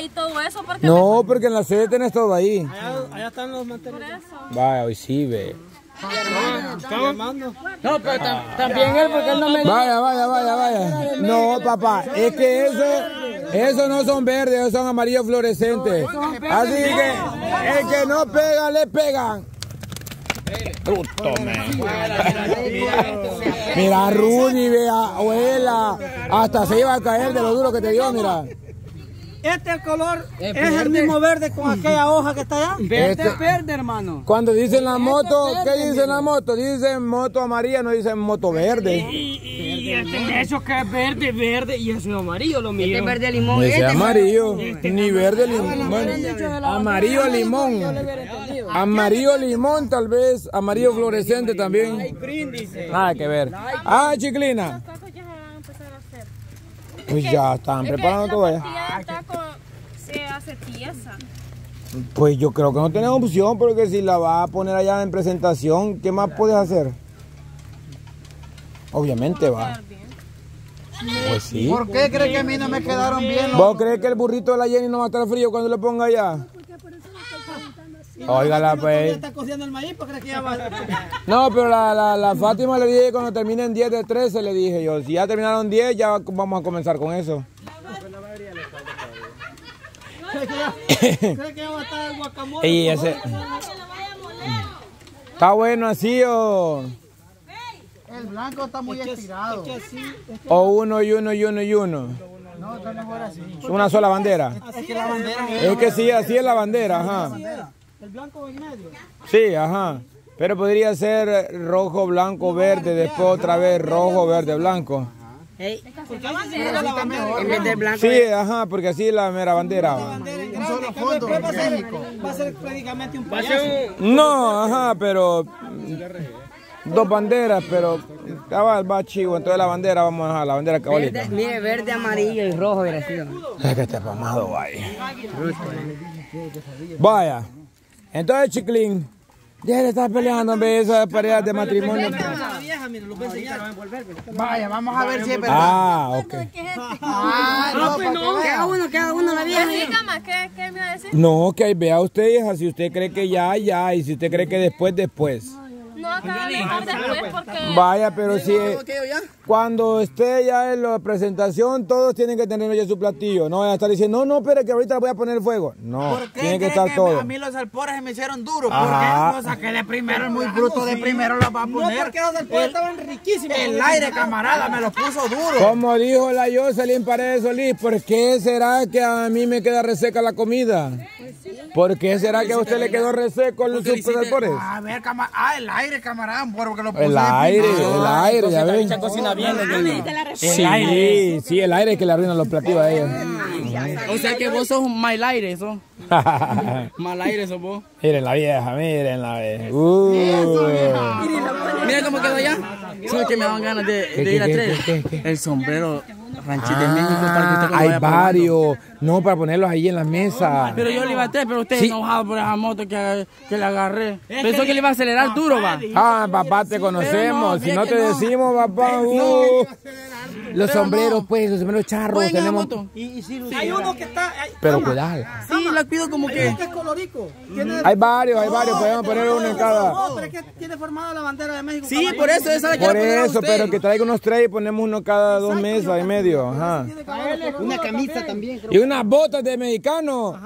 y todo eso. Porque No, porque en la sede tenés todo ahí. Allá, allá están los eso. Vaya, hoy sí ve. No, pero tam- también él, porque él no me Vaya, vaya, vaya, vaya. No, papá, es que eso, eso no son verdes, esos son amarillos fluorescentes. Así que el que no pega, le pegan. Bruto. Mira, Rudy, vea, abuela, hasta se iba a caer de lo duro que te dio, mira. Este el color es el mismo verde con aquella hoja que está allá. Verde, Este- verde, hermano. Cuando dicen la moto, ¿qué dicen la moto? Dicen moto amarilla, no dicen moto verde. Y, y este, eso que es verde, verde, y eso es amarillo lo mío. Este verde limón. Ese Este amarillo, ni verde limón. Amarillo limón. Amarillo limón tal vez, amarillo fluorescente también. Nada que ver. Ah, chiclina. Los tacos ya se van a empezar a hacer. Pues ya están Es preparando todo allá. tortilla del taco se hace tiesa. Pues yo creo que no tenemos opción porque si la vas a poner allá en presentación, ¿qué más puedes hacer? Obviamente va. Pues sí. ¿Por qué cree que a mí no me quedaron bien los ¿Vos crees que el burrito de la Jenny no va a estar frío cuando le ponga allá? Óigala pues. Está cociendo el maíz, ¿por qué crees que ya va? No, pero la, la, la Fátima le dije cuando terminen 10 de 13, le dije yo, si ya terminaron 10, ya vamos a comenzar con eso. ¿Cree que ya va a estar el guacamole? Y ese... Está bueno así o, El blanco está muy estirado. Que así, o uno y uno y uno y uno. No, está mejor así. Una sola bandera. es que la bandera Es que sí, así es la bandera, ajá. El blanco en medio. Sí, ajá. Pero podría ser rojo, blanco, verde, después otra vez rojo, verde, blanco. En vez del blanco. Sí, ajá, porque así es la mera bandera. va a ser- México. Va a ser prácticamente un payaso. No, ajá, pero dos banderas, pero cabal va chivo, entonces la bandera vamos a dejar la bandera cabalita. Verde, mire, verde, amarillo y rojo, sido. Es que este pamado vaya. Vaya. Entonces, chiclín, deja de estar peleando en vez de esas parejas de matrimonio. Vaya, vamos a ver si es verdad. Ah, ok. Ah, no, para que Queda vea. uno, queda uno la vieja. ¿qué, ¿qué me iba a decir? No, que ahí vea usted, hija, si usted cree que ya, ya, y si usted cree que después, después. No, acá mejor después porque... Vaya, pero si cuando esté ya en la presentación, todos tienen que tener ya su platillo. No van a estar diciendo, no, no, pero que ahorita le voy a poner el fuego. No, ¿Por qué tiene que estar que todo. a mí los alpores se me hicieron duros? Ajá. ¿Por qué? No saqué de primero, el muy bruto de primero los va a No, poner. porque los pueblo estaban riquísimos. El aire, camarada, me los puso duro. Como dijo la Jocelyn Paredes Solís, ¿por qué será que a mí me queda reseca la comida? ¿Por qué será que a usted le quedó reseco los superalpores? A ver, camarada. Ah, el aire, camarada, porque lo puse El aire, el aire, ya ven. cocina bien el- Sí, sí, el aire que le arruina los platillos a ella. O sea que vos sos un mal aire, eso. Mal aire sos vos. miren la vieja, miren la vieja. Uh. Mira cómo quedó allá. Solo que me daban ganas de, de ir a tres. El sombrero ranchito de México para que usted lo Hay vaya varios. No, para ponerlos ahí en la mesa. Pero yo le iba a tres, pero usted Sí. enojado por esa moto que, que le agarré. Pensó que le iba a acelerar duro, va. Ah, papá, te conocemos. Si no te no. decimos, papá. uh. Los sombreros, pues, los sombreros charros. Tenemos... moto. Y, y si hay uno que está. Hay, Pero. Sí, la cuido como hay que. que es colorico. Tiene, Hay varios, hay varios. Podemos poner uno en cada. No, pero es que tiene formada la bandera de México. Sí, por eso esa la Por eso, usted. pero que traiga unos tres y ponemos uno cada dos meses y medio. Ajá. Una camisa también. Y unas botas de mexicano.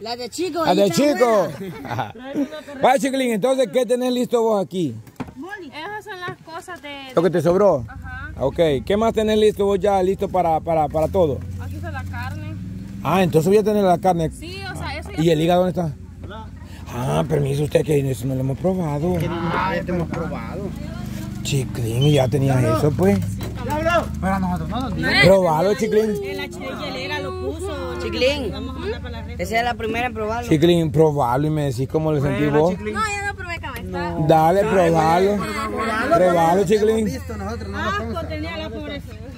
La de chico. Las ahí de chico. Vaya, chiquilín, entonces, ¿qué tenés listo vos aquí? Esas son las cosas de... ¿Lo que te sobró? Ajá. Ok, ¿qué más tenés listo vos ya, listo para, para, para todo? Aquí está la carne. Ah, entonces voy a tener la carne. Sí, ¿Y el hígado dónde está? Ah, permiso usted que eso no lo hemos probado. Ah, este hemos probado. Chiclín, ya tenías eso, pues. Pero a nosotros no nos. Probalo, chiclín. Chiclín. Esa es la primera en probarlo. Chiclín, probalo y me decís cómo lo sentís vos. No, ya no probé cabeza. Dale, probalo. Probalo, chiclín. Visto, nosotros no nos consta.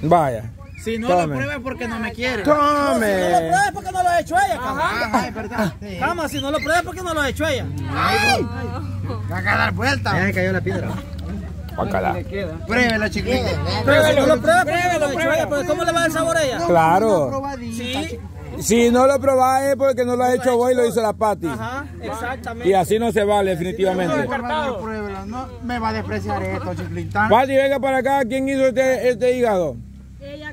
Vaya. Si no Tome. lo pruebe porque no me quiere. No lo Tome. pruebes porque no lo ha hecho ella, cama. Ah, es verdad. Sí. Cama, si no lo pruebes porque no lo ha hecho ella. Va a dar vuelta. Ya me cayó la piedra. Bacala. Pruébelo. Pero si no lo pruebes porque no lo ha hecho ella, porque ¿cómo le va el sabor a ella? Claro. Sí. Si no lo probás es porque no lo ha hecho vos y lo hizo la Pati. Ajá, exactamente. Y así no se vale, definitivamente. Pruébelo, no me va a despreciar esto, Chiclintán. Pati, venga para acá. ¿Quién hizo este, este hígado?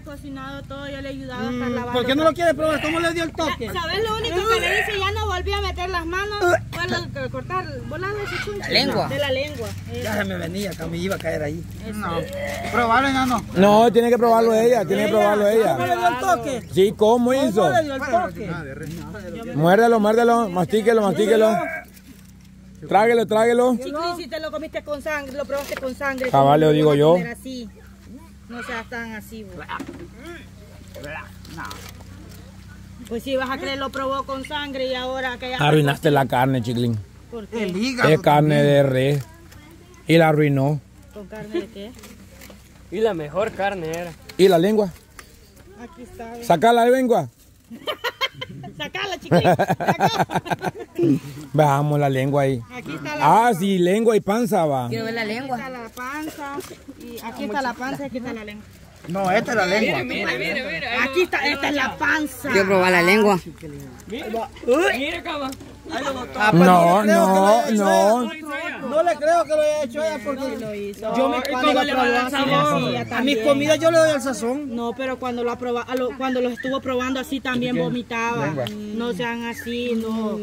Ella cocinado todo, yo le he ayudado a estar lavando. ¿Por qué no lo quiere probar? ¿Cómo le dio el toque? ¿Sabes lo único que le hice? Ya no volví a meter las manos. Lo que cortar, volar ese chuncho. La lengua. De la lengua. Ya se me venía, que me iba a caer ahí. No. Probable, no. No, tiene que probarlo ella. Tiene que probarlo ¿Cómo le ella. dio el toque? Sí, ¿cómo hizo? ¿Cómo le dio el toque? Muérdelo, muérdelo. Mastíquelo, mastíquelo. Tráguelo, tráguelo. Chiqui, si te lo comiste con sangre, lo probaste con sangre. Cabal, ¿cómo le digo yo. así? No seas tan así, vos. Pues si vas a creer, lo probó con sangre y ahora que ya... Arruinaste la carne, chiclín. ¿Por qué? El hígado. Es carne de res. Y la arruinó. ¿Con carne de qué? Y la mejor carne era. ¿Y la lengua? Aquí está. Saca la lengua. Sacala, chiquilín. Sacala. Veamos la lengua ahí. Aquí está la, Ah, sí, lengua y panza va. Quiero ver la aquí lengua. está la panza. Y aquí está la panza y aquí está la lengua. No, esta es la lengua. Mira, mira, mira. Aquí está, esta es la panza. Quiero probar la lengua. Mira, cama. Ah, pues No, le creo que lo no, haya hecho no. ella. No le creo que lo haya hecho ella porque Lo hizo. yo me cuando le va probó sabor. a mis comidas yo le doy el sazón. No, pero cuando lo, aproba, a lo- cuando lo estuvo probando así también vomitaba. No sean así, no.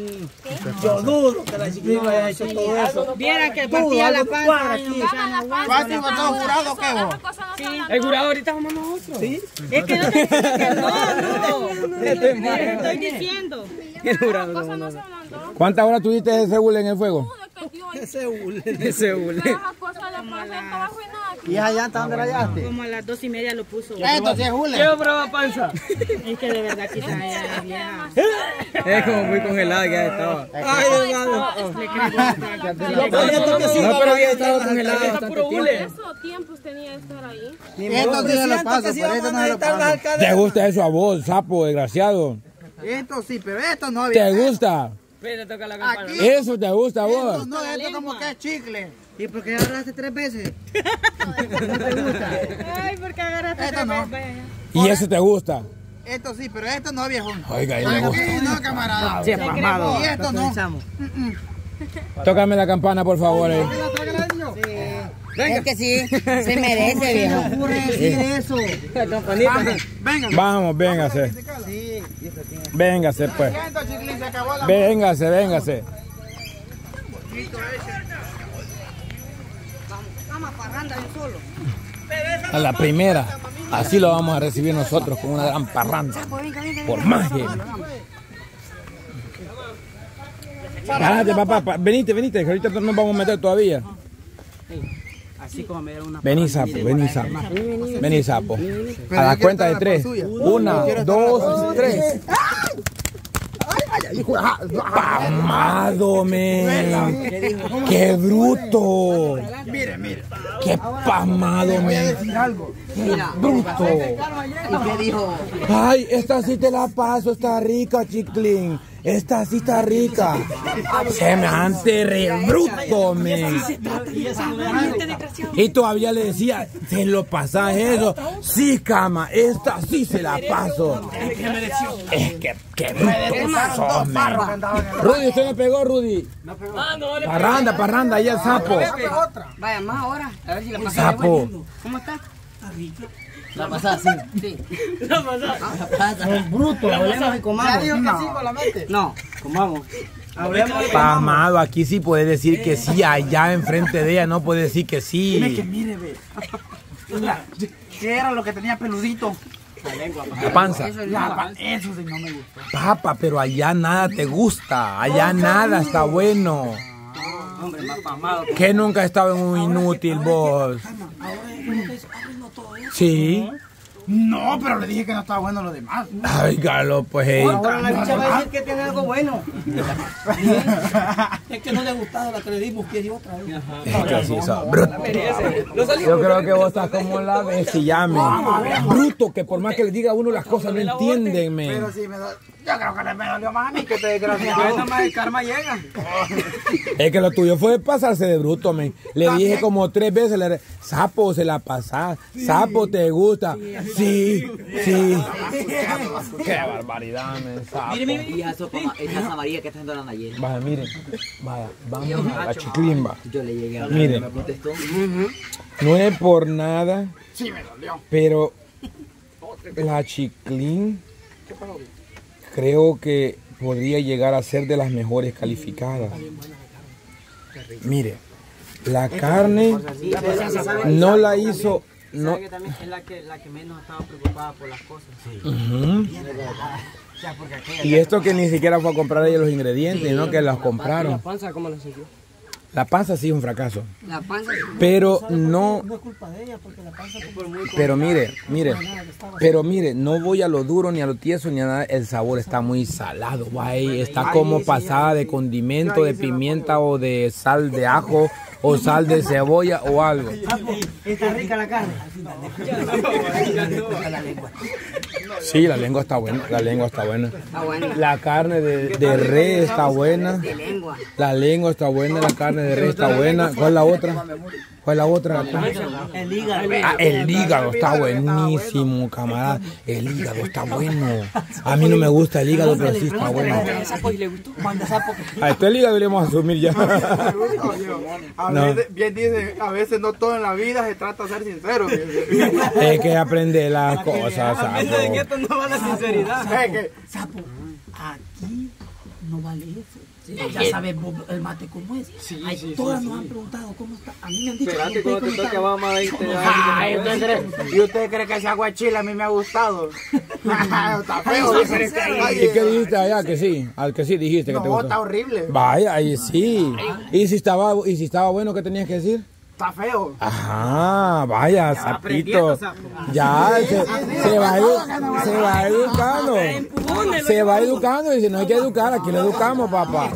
Yo dudo que la chiquilina haya hecho todo eso. Vieran que partía la panza. vos estás jurado que vos. El jurado ahorita vamos nosotros. ¿Sí? Es que no te que no, no. Te estoy diciendo. ¿Cuántas horas tuviste ese Seúl en el fuego? Estaba arruinada. ¿Y esa llanta dónde la hallaste? Como a las dos y media lo puso. Esto sí es hule. Quiero probar panza. Es que de verdad. Es como muy congelada que ya estaba. Ay, Yo. No, pero ya estaba congelada bastante tiempo. ¿Cuántos tiempos tenía de estar ahí? Lo paso, no lo paso. ¿Te gusta eso a vos, sapo, desgraciado? Esto sí, pero esto no. ¿Te viejo. gusta? Espera, toca la campana. Aquí. ¿Eso te gusta a Esto vos? no, esto como que es chicle. ¿Y por qué agarraste tres veces? Ay, porque agarraste Esto otra no. vaya. ¿Y eso te gusta? Esto sí, pero esto no, viejo. Oiga, ahí le gusta. Aquí no, camarada. Sí, pasmado. Y esto no. Tócame la campana, por favor. eh. Es que sí, se merece, viejo. eso? Venga. Vamos, véngase. Véngase, pues. Siento, chiquilín, se acabó la... Véngase, véngase. A la primera. Así lo vamos a recibir nosotros con una gran parranda. Por magia. Espérate, papá, pa- venite, venite, que ahorita no nos vamos a meter todavía. Así como me dieron una Vení, sapo, vení, sapo. Vení, sapo. A la cuenta de tres. Una, dos, tres. Pamado, men. Qué bruto. Mire, mire. Qué pamado, men. Bruto. ¿Y qué dijo? Ay, esta sí te la paso, está rica, chiclín. Esta sí está rica. Semejante re bruto, men. Y todavía le decía, se lo pasás eso. Sí, cama, esta sí se la paso. Es que, qué bruto sos, men. Rudy, usted me pegó, Rudy. Parranda, parranda, ahí el sapo. Vaya, más ahora. A ver si la pasamos. Sapo. ¿Cómo está? La pasada. Sí. Bruto. Hablemos y comamos. No, comamos. Hablemos. Pamado, aquí sí puede decir que sí, allá enfrente de ella no puede decir que sí. Mire, ve. ¿Qué era lo que tenía peludito? La panza. Eso es La nada. pa- Eso sí no me gustó. Papa, pero allá nada te gusta, allá nada está bueno. Hombre, más pasmado. Que nunca estado en un inútil vos. Sí. No, pero le dije que no estaba bueno lo demás. Ay, Galo, pues hey. Ahora la bicha va a decir que tiene algo bueno. es que no le ha gustado la que le dimos, quiere otra vez. Es que sí, bruto. Yo creo que vos estás como la vez se llame. Bruto, que por más que le diga a uno las cosas no entienden. Pero sí me da... Yo creo que le me dolió más a mí que te desgraciado. Más el karma llega. Es que lo tuyo fue pasarse de bruto, men. Le dije como tres veces, le, sapo se la pasa, sapo te gusta. Sí, sí. Qué barbaridad, men, sapo. Y esa sopa, esa amarilla que está la Nayeli. Vaya, miren, vaya, vamos a la chiclimba. Yo le llegué a Miren. me contestó. No es por nada, pero la chiclín creo que podría llegar a ser de las mejores calificadas. Mire, la carne no la hizo, no, Que también es la que, la que menos estaba preocupada por las cosas. Y esto que ni siquiera fue a comprar ella los ingredientes, no que los compraron. panza cómo la sintió? La panza sí es un fracaso. La panza. Pero no, No es culpa de ella porque la panza por muy pero mire, mire, pero mire, no voy a lo duro ni a lo tieso ni a nada, el sabor está muy salado, guay, está como pasada de condimento, de pimienta o de sal de ajo o sal de cebolla o algo. Está rica la carne. Sí, la lengua está buena, la lengua está buena. La carne de, de res está buena. Lengua. La lengua está buena, la carne de res está buena. ¿Cuál es la otra? ¿Cuál es la otra? El hígado. Ah, el hígado está buenísimo, camarada. El hígado está bueno. A mí no me gusta el hígado, pero sí está bueno. A este hígado deberíamos asumir ya. A No. veces, bien dice, a veces no todo en la vida se trata de ser sincero. Es que aprender las cosas, sapo. Esto no va la sinceridad. Sapo, aquí no vale eso. Ya sabes vos, el mate cómo es. Ay, todas nos han preguntado cómo está. A mí me han dicho Espérate, cómo cuando te está. toque vamos a 20 Ay, ¿usted cree- ¿Y usted cree que ese aguachile a mí me ha gustado? Está feo. ¿Y qué dijiste allá? Que sí, al que sí dijiste que te No, está gustó. horrible. Vaya, ahí sí. ¿Y si estaba, y si estaba bueno, qué tenías que decir? Está feo. Ajá, vaya, sapito. Ya, se, se va, se va educando. Se va educando y si no hay que educar, aquí lo educamos, papá.